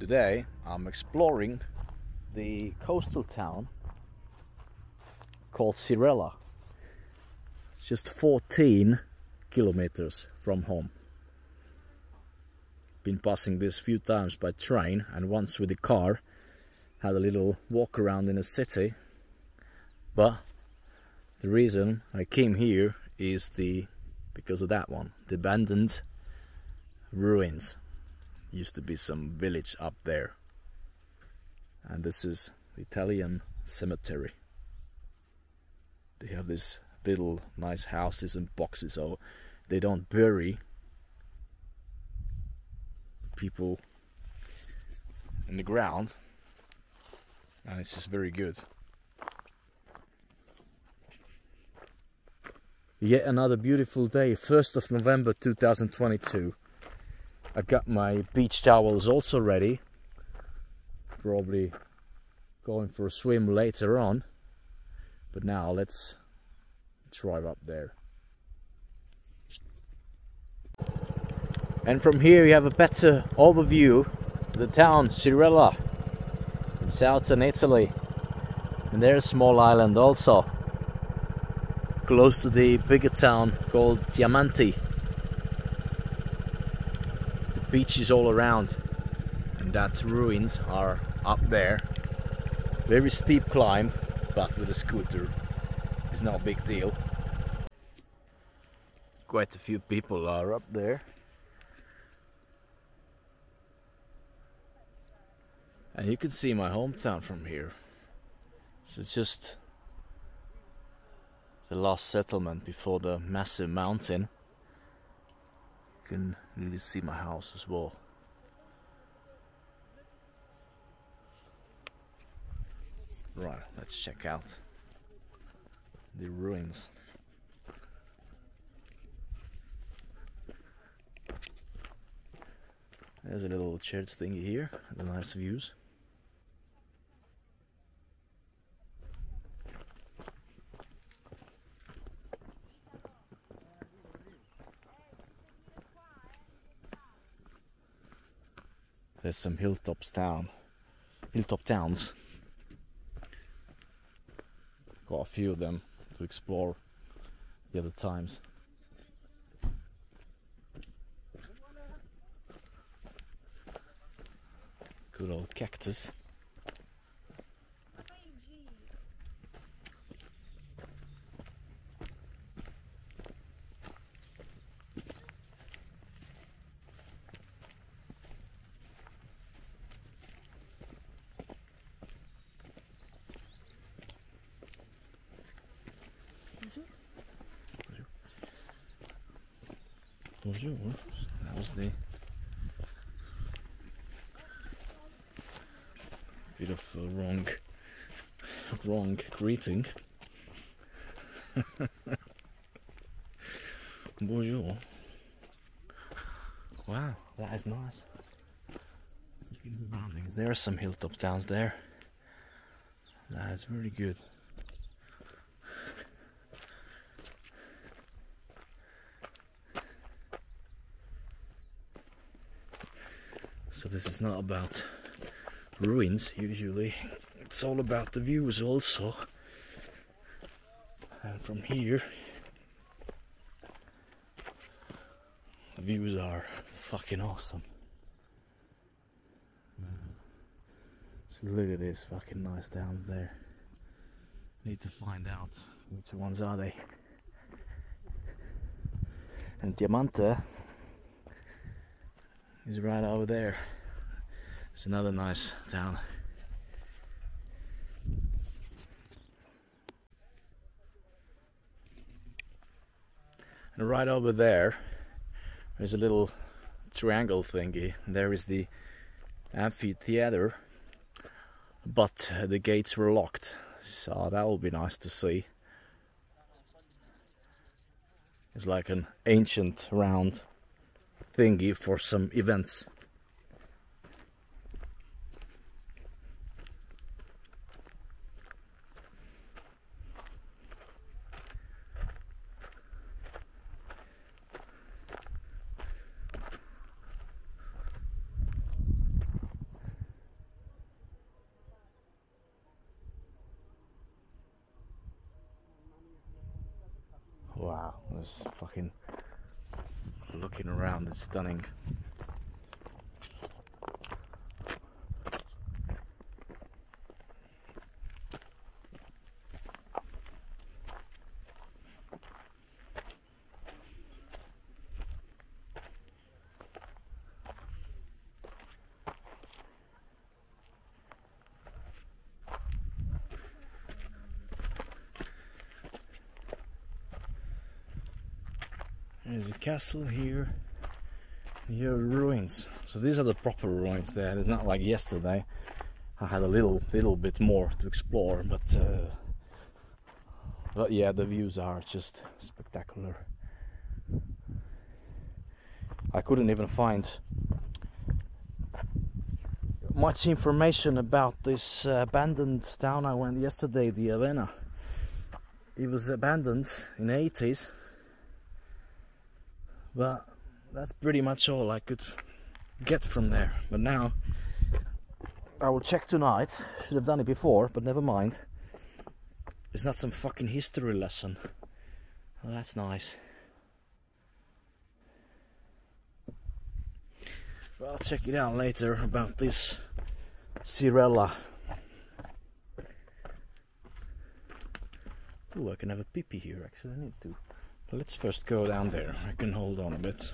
Today I'm exploring the coastal town called Cirella. Just 14 kilometers from home. Been passing this few times by train and once with the car. Had a little walk around in the city. But the reason I came here is the because of that one, the abandoned ruins. Used to be some village up there. And this is the Italian cemetery. They have these little nice houses and boxes so they don't bury people in the ground and it's just very good. Yet another beautiful day, 1st of November 2022. I got my beach towels also ready. Probably going for a swim later on. But now let's drive up there. And from here you have a better overview of the town Cirella in southern Italy. And there's a small island also close to the bigger town called Diamante. The beach is all around and that ruins are up there. Very steep climb, but with a scooter is no big deal. Quite a few people are up there. And you can see my hometown from here. So it's just the last settlement before the massive mountain. You can really see my house as well. Right, let's check out the ruins. There's a little church thingy here, the nice views. There's some hilltops town, hilltop towns. Got a few of them to explore the other times. Good old cactus. Bonjour. That was the bit of a wrong, Bonjour. Wow, that is nice. surroundings. There are some hilltop towns there. That is very good. So this is not about ruins usually. It's all about the views also. And from here the views are fucking awesome. So look at this fucking nice downs there. Need to find out which ones are they. And Diamante is right over there. It's another nice town. And right over there, there's a little triangle thingy. There is the amphitheater, but the gates were locked, so that will be nice to see. It's like an ancient round thingy for some events. Wow, this fucking looking around is stunning. Castle here. Here ruins. So these are the proper ruins there. It's not like yesterday. I had a little little bit more to explore, but uh, but yeah, the views are just spectacular. I couldn't even find much information about this abandoned town I went yesterday, the Avena. It was abandoned in the 80s but that's pretty much all I could get from there. But now I will check tonight. Should have done it before, but never mind. It's not some fucking history lesson. Well, that's nice. Well, I'll check it out later about this Cirella. Oh, I can have a pee here actually. I need to. Let's first go down there. I can hold on a bit.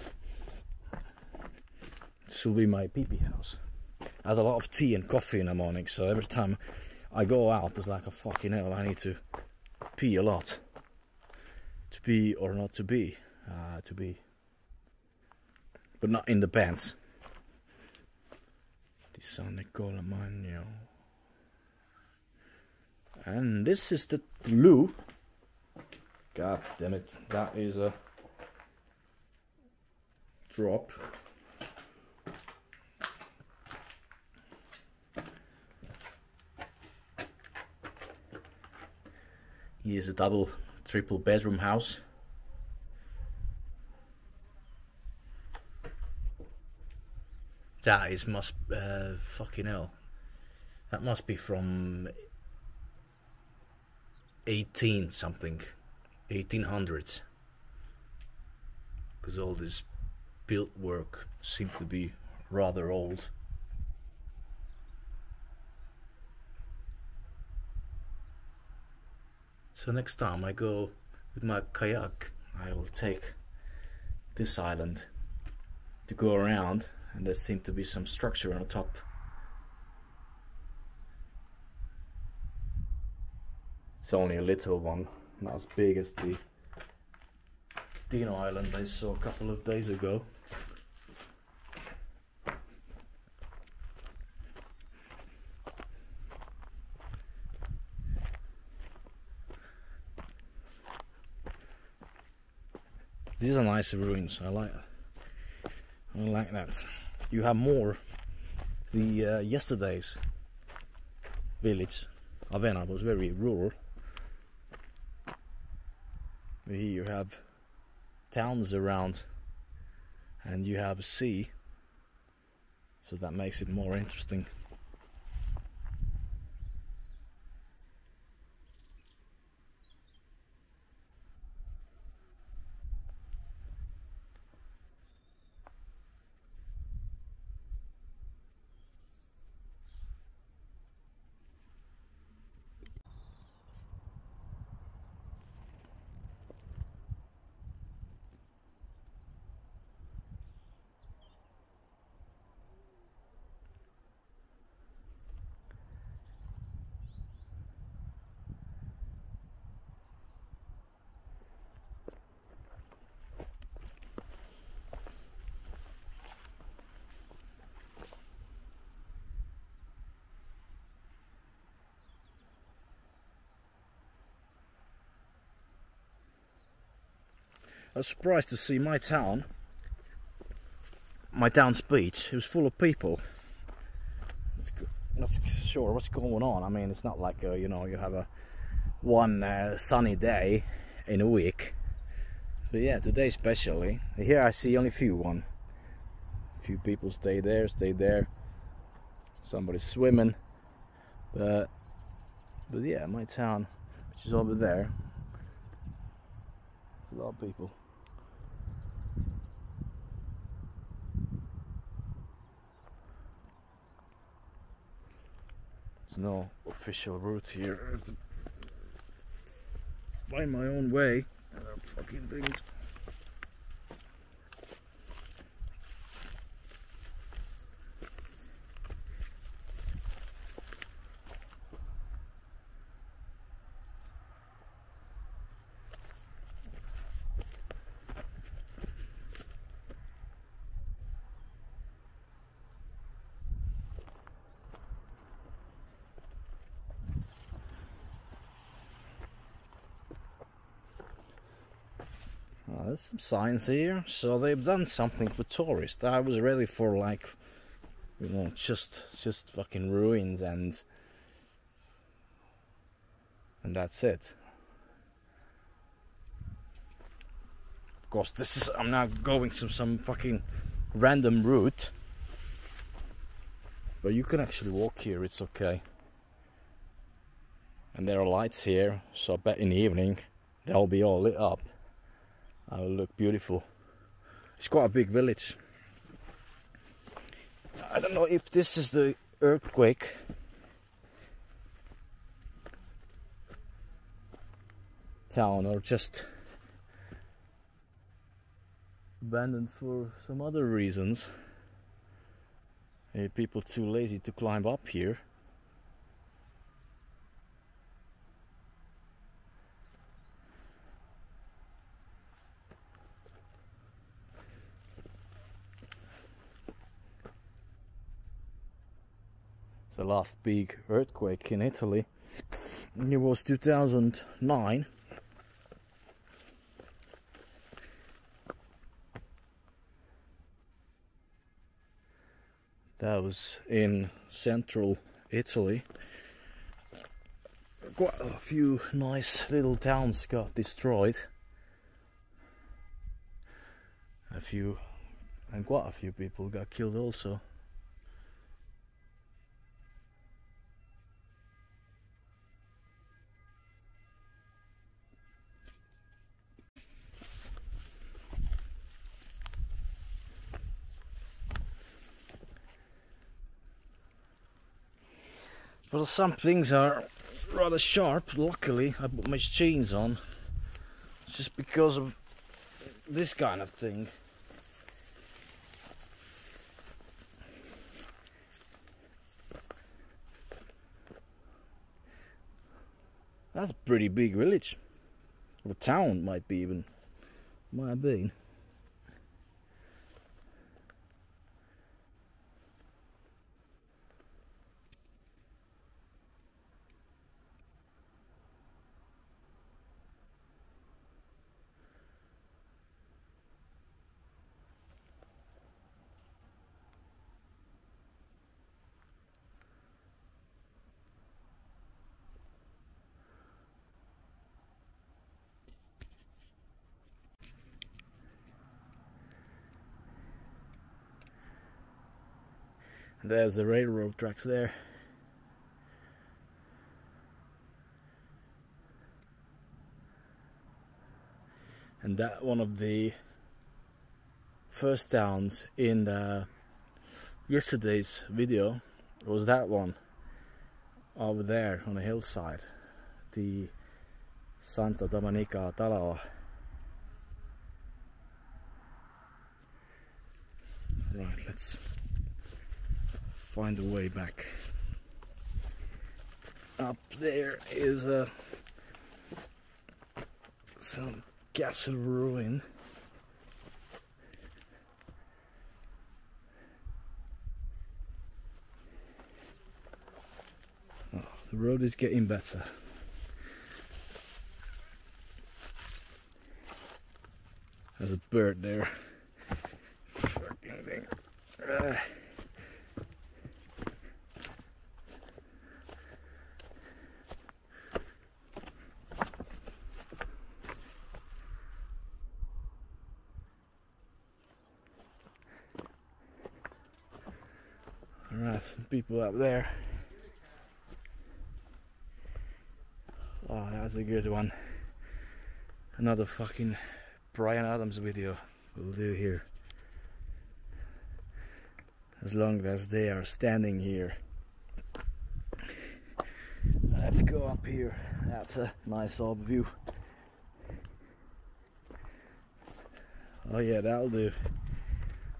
This will be my peepee pee house. I had a lot of tea and coffee in the morning, so every time I go out, it's like a fucking hell. I need to pee a lot. To be or not to be. Uh, to be. But not in the pants. Di San Nicola Magno. And this is the loo God damn it, that is a drop. Here's a double, triple bedroom house. That is must uh, fucking hell. That must be from 18 something. 1800s because all this built work seemed to be rather old. So next time I go with my kayak I will take this island to go around and there seemed to be some structure on the top. It's only a little one not as big as the Dino Island I saw a couple of days ago. These are nice ruins. I like. I like that. You have more. The uh, yesterday's village, Avena, was very rural you have towns around and you have a sea. So that makes it more interesting I was surprised to see my town, my town's beach, it was full of people. not sure what's going on. I mean, it's not like, uh, you know, you have a one uh, sunny day in a week. But yeah, today especially. Here I see only few one. Few people stay there, stay there. Somebody's swimming. But, but yeah, my town, which is over there, A lot of people. There's no official route here. Find my own way. Are fucking things. Some signs here, so they've done something for tourists. I was ready for like, you know, just just fucking ruins and and that's it. Of course, this is I'm not going some some fucking random route, but you can actually walk here. It's okay. And there are lights here, so I bet in the evening they'll be all lit up. That will look beautiful. It's quite a big village. I don't know if this is the earthquake. Town or just abandoned for some other reasons. People too lazy to climb up here. The last big earthquake in Italy. It was 2009. That was in central Italy. Quite a few nice little towns got destroyed. A few, and quite a few people got killed also. Well, some things are rather sharp. Luckily, I put my chains on just because of this kind of thing. That's a pretty big village. Or a town might be even. Might have been. There's the railroad tracks there. And that one of the first towns in the yesterday's video was that one over there on the hillside, the Santa Domenica Talao. Right, let's find a way back. Up there is a some castle ruin. Oh, the road is getting better. There's a bird there. Fucking thing. Uh. Alright, some people up there. Oh, that's a good one. Another fucking Bryan Adams video will do here. As long as they are standing here. Let's go up here. That's a nice overview. Oh yeah, that'll do.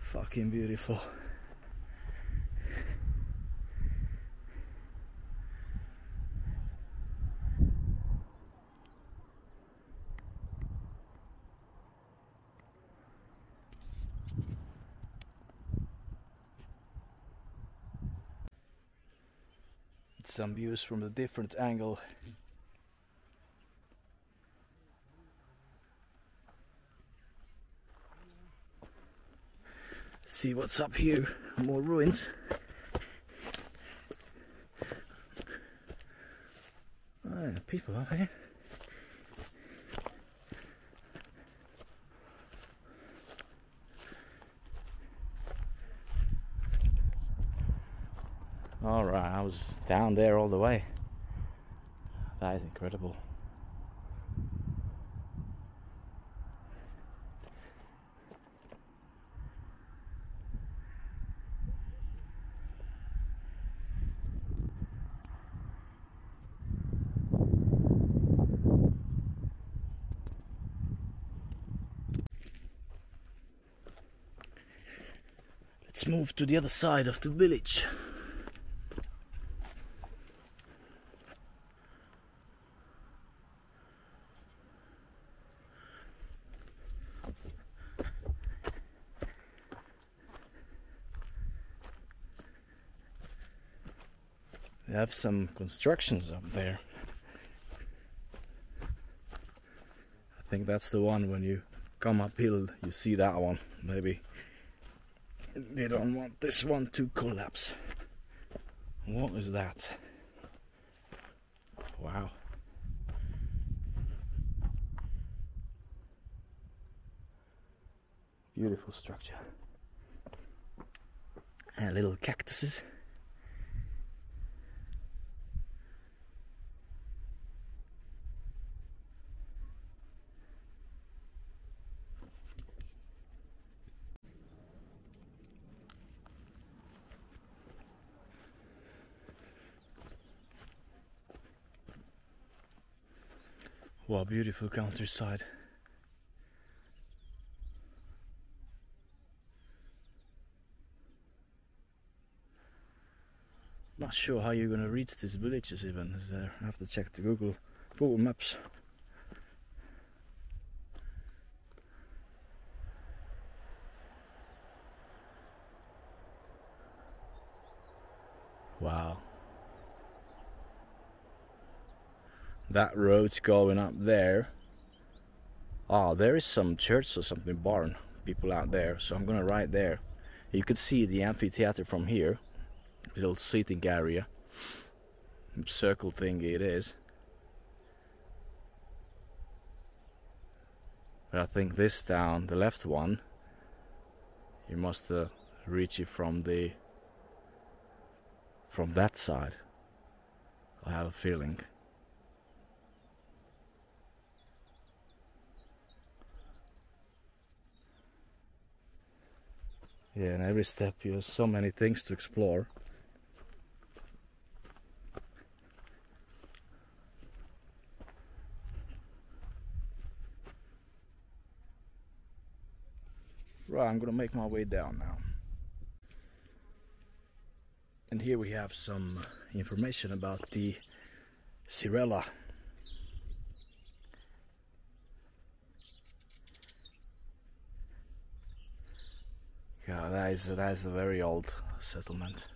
Fucking beautiful. Some views from a different angle. See what's up here, more ruins. Oh, people up here. Alright, I was down there all the way. That is incredible. Let's move to the other side of the village. Have some constructions up there. I think that's the one when you come uphill, you see that one. Maybe they don't want this one to collapse. What is that? Wow. Beautiful structure. And little cactuses. Wow, beautiful countryside. Not sure how you're gonna reach these villages even. Is there? I have to check the Google Google Maps. Wow. That road's going up there. Ah oh, there is some church or something barn people out there so I'm gonna ride there. You could see the amphitheater from here little seating area. Circle thing it is. But I think this down the left one you must uh, reach it from the from that side. I have a feeling Yeah, and every step you have so many things to explore. Right, I'm gonna make my way down now. And here we have some information about the Cirella Yeah, that is that is a very old settlement.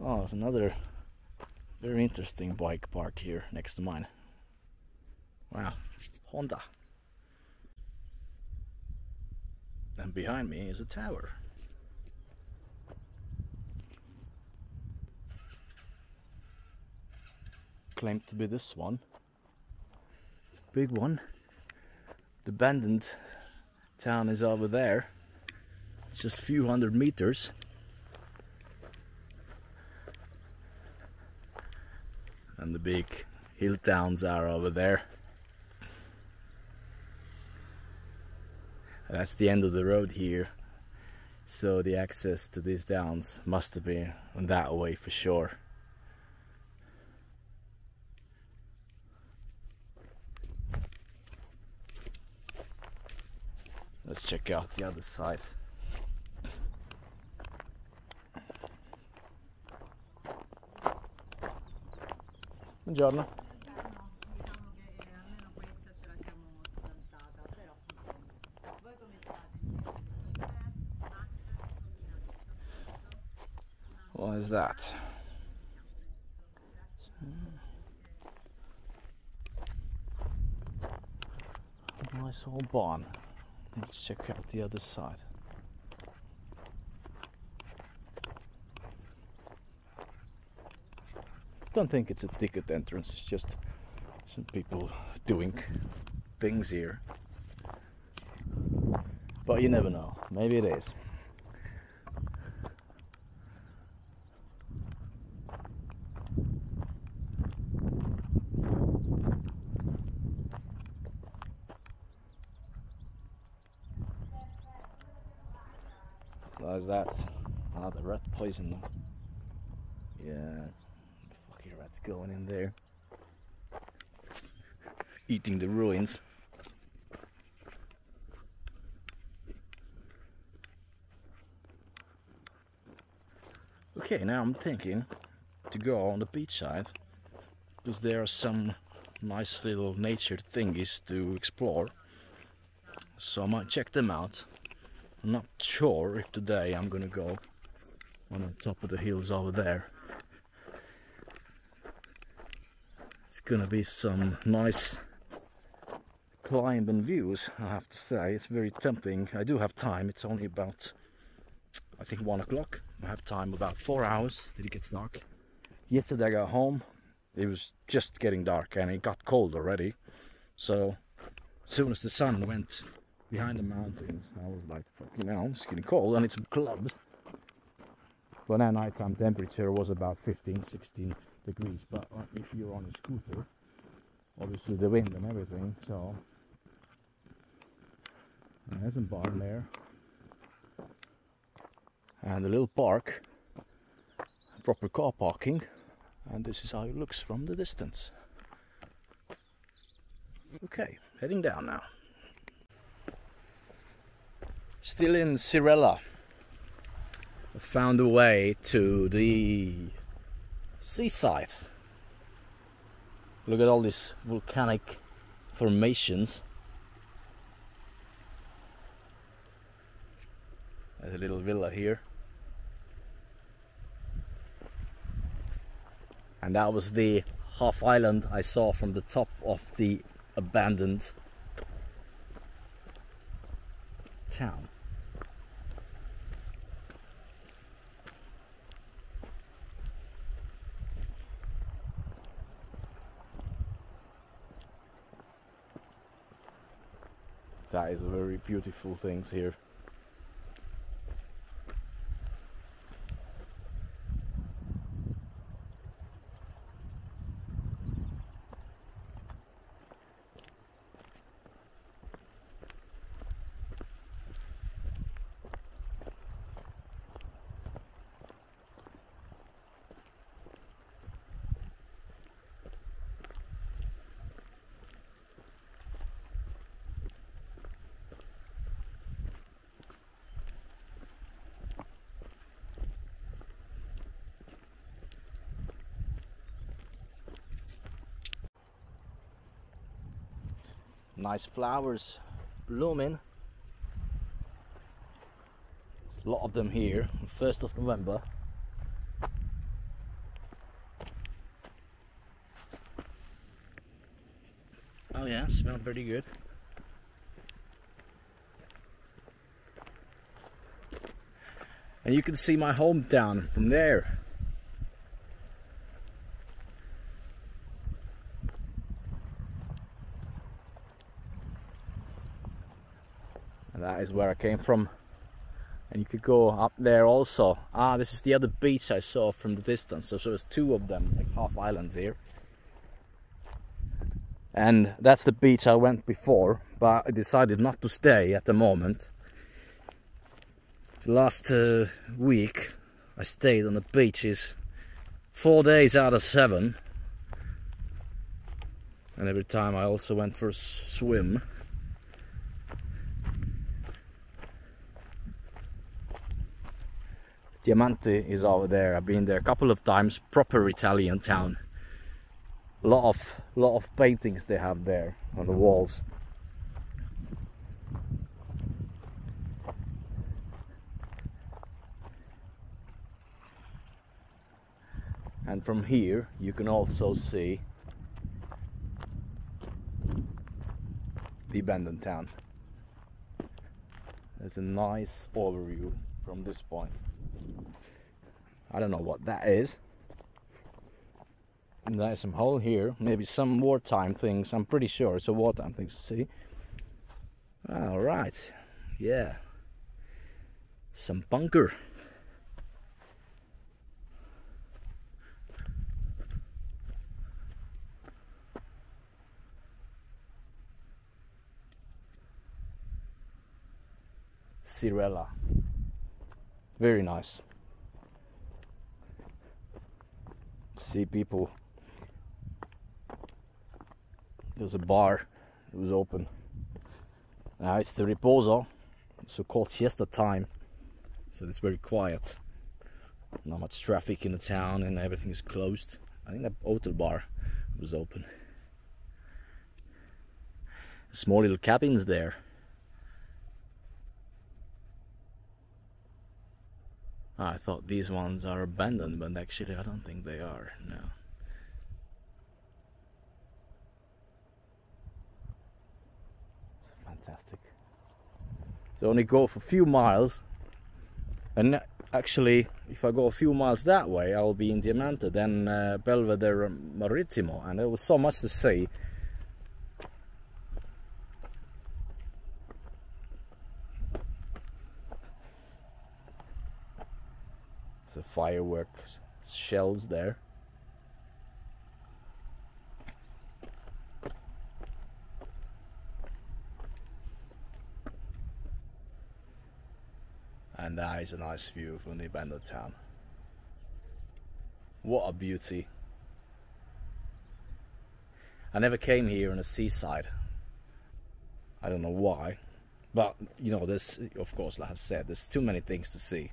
Oh, there's another very interesting bike parked here next to mine. Wow, Honda. And behind me is a tower. Claimed to be this one big one. The abandoned town is over there. It's just a few hundred meters. and the big hill towns are over there. That's the end of the road here. So the access to these downs must have been that way for sure. Let's check out the other side. Buongiorno. What is that? Nice old barn. Let's check out the other side. Don't think it's a ticket entrance, it's just some people doing things here. But you never know, maybe it is. How's that? Ah, the rat poison. Yeah, fucking rat's going in there. Eating the ruins. Okay, now I'm thinking to go on the beach side because there are some nice little nature thingies to explore. So I might check them out. I'm not sure if today I'm gonna go on the top of the hills over there. It's gonna be some nice climb and views, I have to say. It's very tempting. I do have time. It's only about, I think, one o'clock. I have time about four hours till it gets dark. Yesterday I got home. It was just getting dark and it got cold already. So, as soon as the sun went behind the mountains. I was like, fucking hell, it's getting cold. I need some gloves. But now nighttime temperature was about 15, 16 degrees. But uh, if you're on a scooter, obviously the wind and everything, so there's a barn there. And a little park, proper car parking, and this is how it looks from the distance. Okay, heading down now. Still in Cirella. I found a way to the seaside. Look at all these volcanic formations. There's a little villa here. And that was the half island I saw from the top of the abandoned town. That is very beautiful things here. Nice flowers blooming. A lot of them here 1st of November. Oh yeah smell pretty good. And you can see my hometown from there And that where I came from. And you could go up there also. Ah, this is the other beach I saw from the distance. So, so there's two of them, like half islands here. and that's the beach I went before but I decided not to stay at the moment the last uh, week I stayed on the beaches four days out of seven and every time I also went for a swim Diamante is over there. I've been there a couple of times. Proper Italian town. Lot of lot of paintings they have there on the walls. And from here you can also see the abandoned town. There's a nice overview from this point. I don't know what that is. And there's some hole here, maybe some wartime things. I'm pretty sure it's a wartime thing to see. All right, yeah, some bunker. Cirella. Very nice. See people. There's a bar. It was open. Now it's the riposo, so called siesta time. So it's very quiet. Not much traffic in the town and everything is closed. I think the hotel bar was open. Small little cabins there. I thought these ones are abandoned, but actually I don't think they are, no. It's fantastic. So only go for a few miles, and actually if I go a few miles that way I'll be in Diamante, then uh, Belvedere Marittimo, and there was so much to see A fireworks shells there. And that is a nice view from the abandoned town. What a beauty. I never came here on a seaside. I don't know why. But, you know, there's, of course, like I said, there's too many things to see.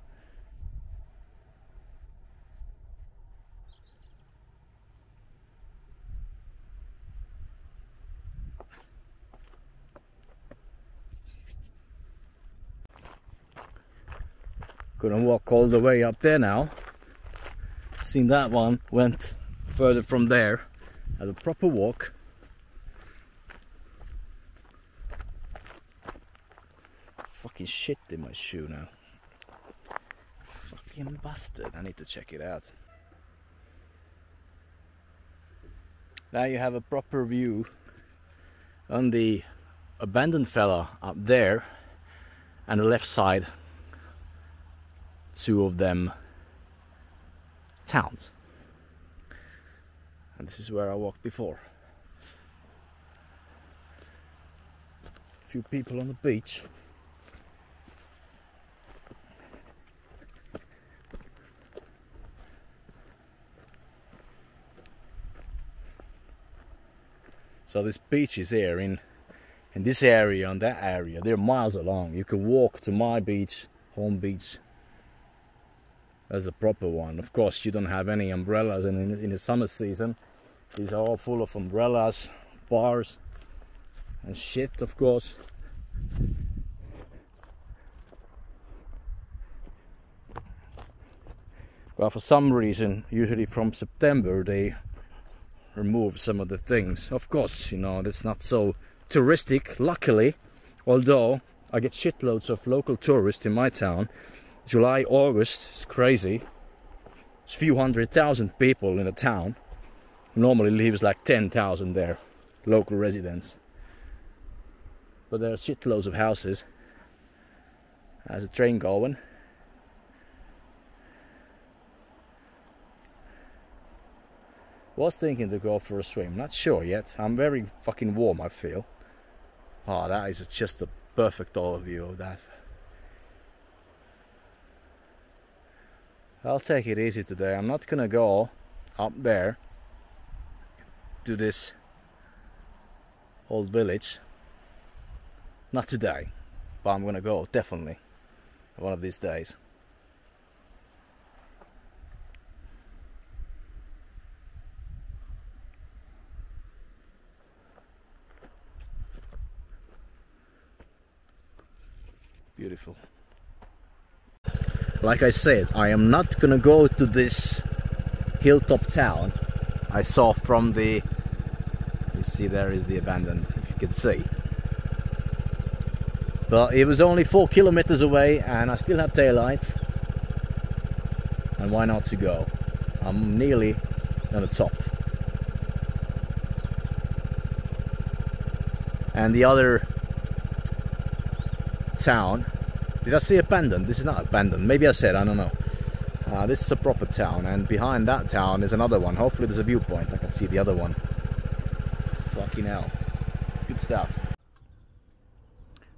Gonna walk all the way up there now. Seen that one went further from there. Had a proper walk. Fucking shit in my shoe now. Fucking bastard. I need to check it out. Now you have a proper view on the abandoned fella up there and the left side two of them towns. And this is where I walked before. A few people on the beach. So this beach is here in in this area and that area. They're miles along. You can walk to my beach, home beach, as a proper one. Of course, you don't have any umbrellas in, in, in the summer season. These are all full of umbrellas, bars, and shit, of course. But for some reason, usually from September, they remove some of the things. Of course, you know, it's not so touristic, luckily, although I get shitloads of local tourists in my town July, August, it's crazy. There's a few hundred thousand people in a town. Normally lives like 10,000 there, local residents. But there are shitloads of houses. There's a train going. Was thinking to go for a swim. Not sure yet. I'm very fucking warm. I feel. Oh, that is just a perfect overview of that. I'll take it easy today. I'm not gonna go up there to this old village. Not today, but I'm gonna go definitely one of these days. Beautiful. Like I said, I am not gonna go to this hilltop town I saw from the you see there is the abandoned if you can see. But it was only four kilometers away and I still have daylight. and why not to go? I'm nearly on the top. And the other town did I see abandoned? This is not abandoned. Maybe I said I don't know. Uh, this is a proper town and behind that town is another one. Hopefully there's a viewpoint. I can see the other one. Fucking hell. Good stuff.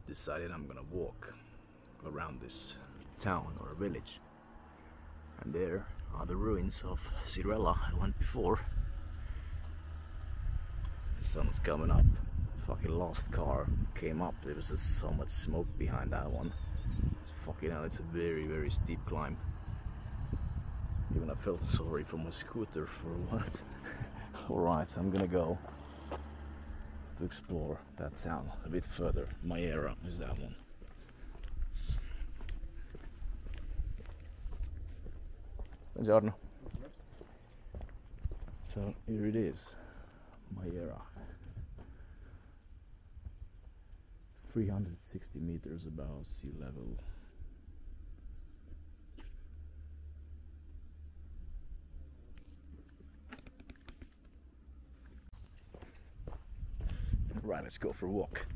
Decided I'm gonna walk around this town or village. And there are the ruins of Cirella I went before. The sun's coming up. Fucking lost car came up. There was just so much smoke behind that one fucking hell it's a very very steep climb. Even I felt sorry for my scooter for what alright I'm gonna go to explore that town a bit further. Maiera is that one. Buongiorno. So here it is. Maiera 360 meters above sea level Right, let's go for a walk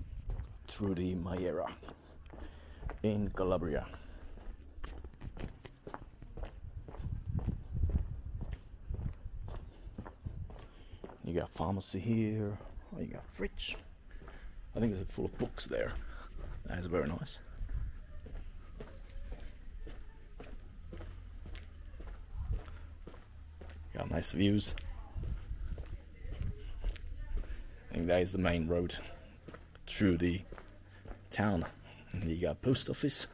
through the Maiera in Calabria. You got pharmacy here. Oh, you got fridge. I think it's a full of books there. That is very nice. Got nice views. Think that is the main road through the town. And you got post office.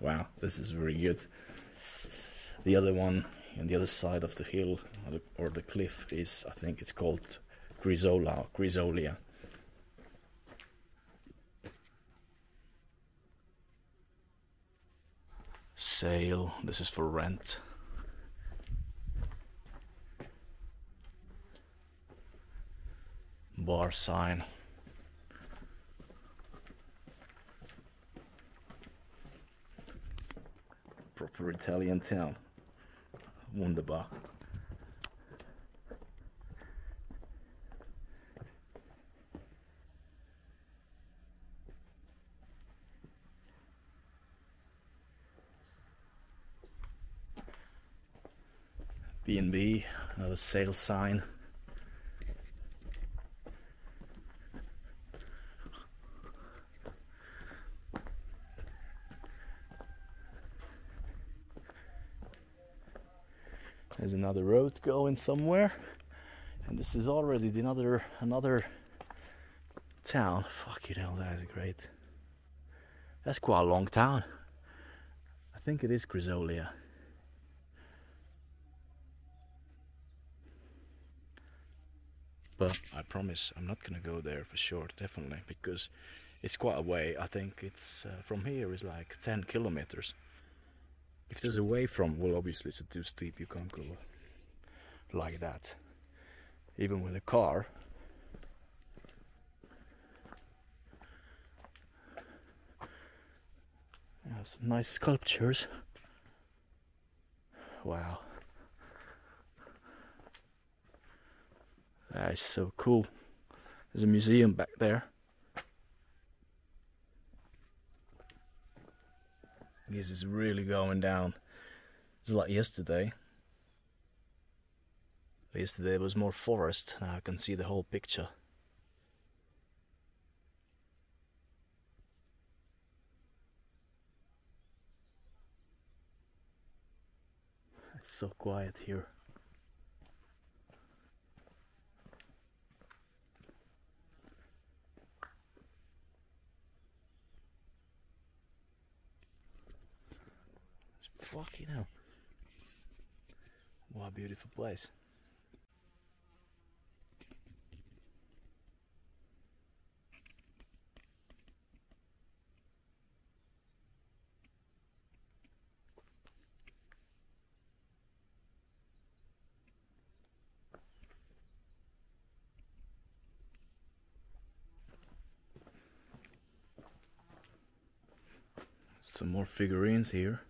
Wow, this is very good. The other one on the other side of the hill or the, or the cliff is, I think it's called Grisola, Grisolia. Sale, this is for rent. Bar sign. Proper Italian town. Wunderbar. B&B, another sales sign. There's another road going somewhere, and this is already the another another town. Fuck you hell, that is great. That's quite a long town. I think it is Grisolia. But I promise I'm not gonna go there for sure, definitely, because it's quite a way. I think it's uh, from here is like 10 kilometers. If there's a way from, well, obviously it's too steep. You can't go like that. Even with a car. Some nice sculptures. Wow. Ah, that is so cool. There's a museum back there. This is really going down. It's like yesterday. Yesterday there was more forest. Now I can see the whole picture. It's so quiet here. Fucking hell. What a beautiful place. Some more figurines here.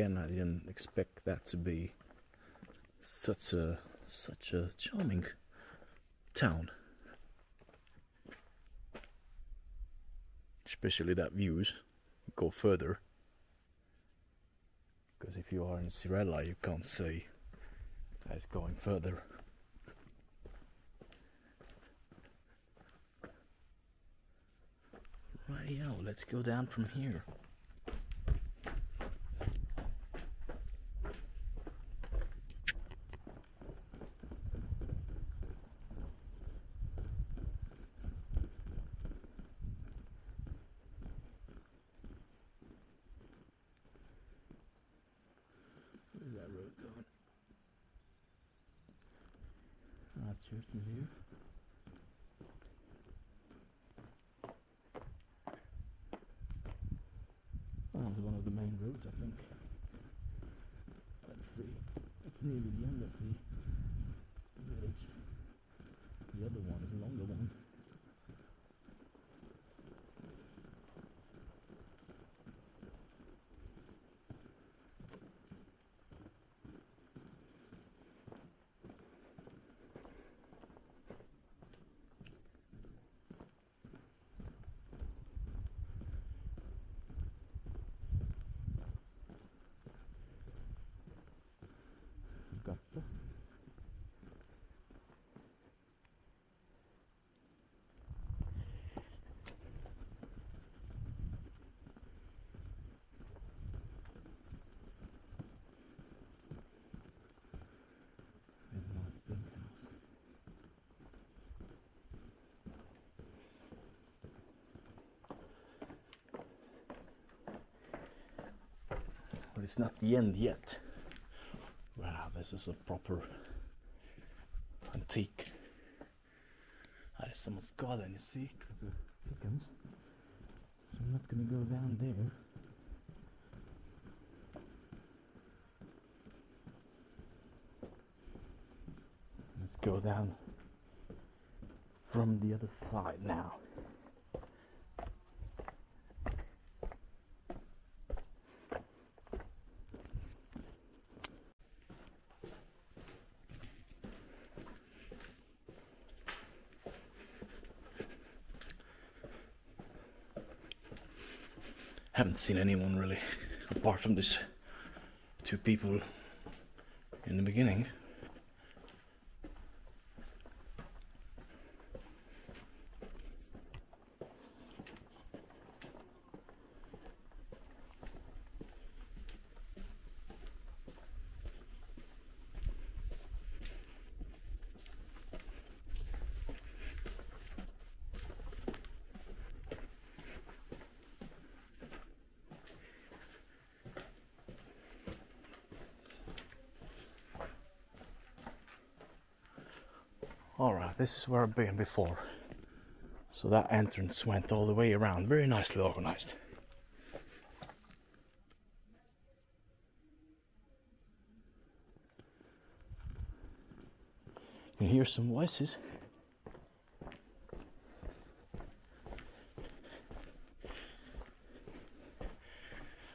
Again, I didn't expect that to be such a such a charming town. Especially that views go further. Because if you are in Cirella, you can't see it's going further. Right, let's go down from here. Where's that road going? Ah, church is here. Well, it's one of the main roads, I think. Let's see. It's nearly the end of the village. The other one is a longer one. Gotcha. There's a nice big house. But it's not the end yet. Wow, this is a proper antique. That is someone's garden, you see, because the chickens. So I'm not gonna go down there. Let's go down from the other side now. Seen anyone really, apart from these two people in the beginning. Alright, this is where I've been before. So that entrance went all the way around, very nicely organized. You can hear some voices.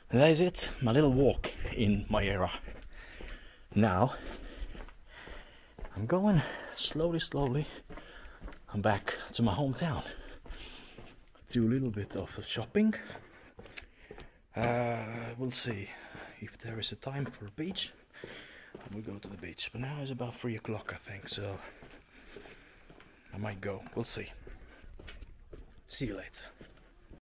And that is it, my little walk in Maiera. Now, I'm going slowly, slowly, I'm back to my hometown. Do a little bit of shopping. Uh, we'll see if there is a time for a beach. We'll go to the beach, but now it's about three o'clock, I think. So I might go. We'll see. See you later.